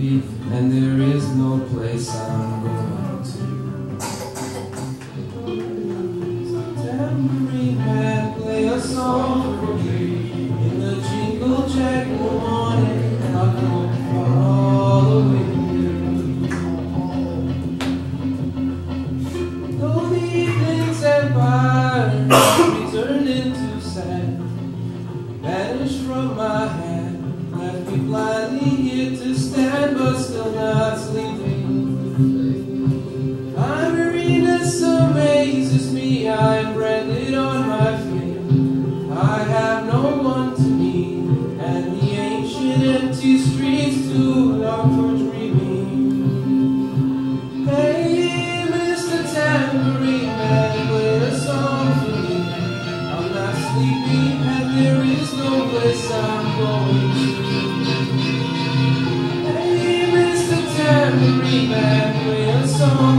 be, and there is no place I'm going to. Tambourine play a song for me in the jingle morning, and I'll go. Though the evenings turned into sand, vanish from my hand, left me blindly here to stand. I have no one to meet, and the ancient empty streets too long for dreaming. Hey, Mr. Tambourine Man, play a song for me. I'm not sleeping, and there is no place I'm going to. Hey, Mr. Tambourine Man, play a song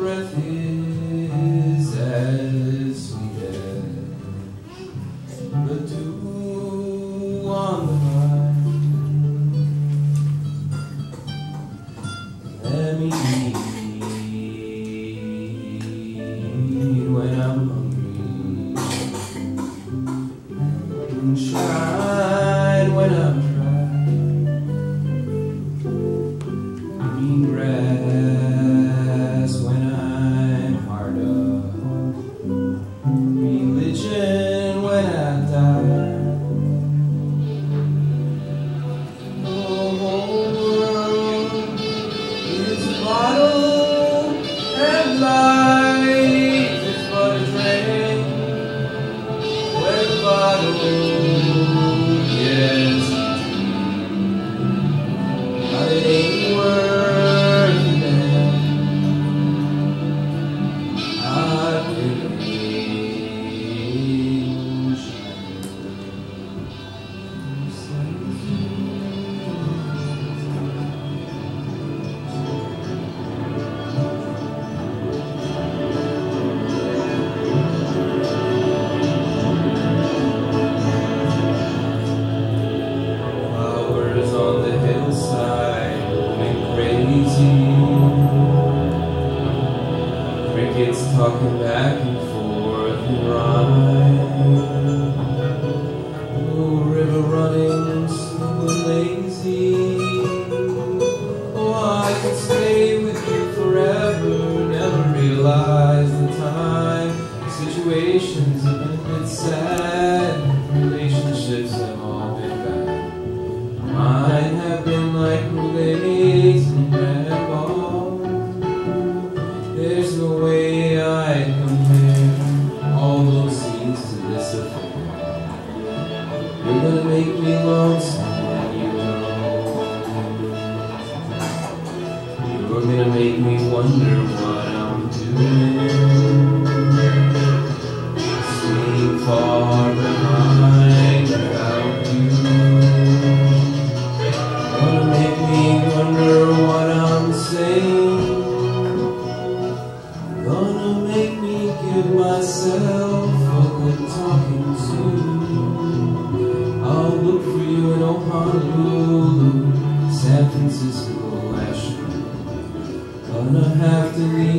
breath is as sweet as the dew on the vine. Let me down. gonna make me wonder what I'm doing. Have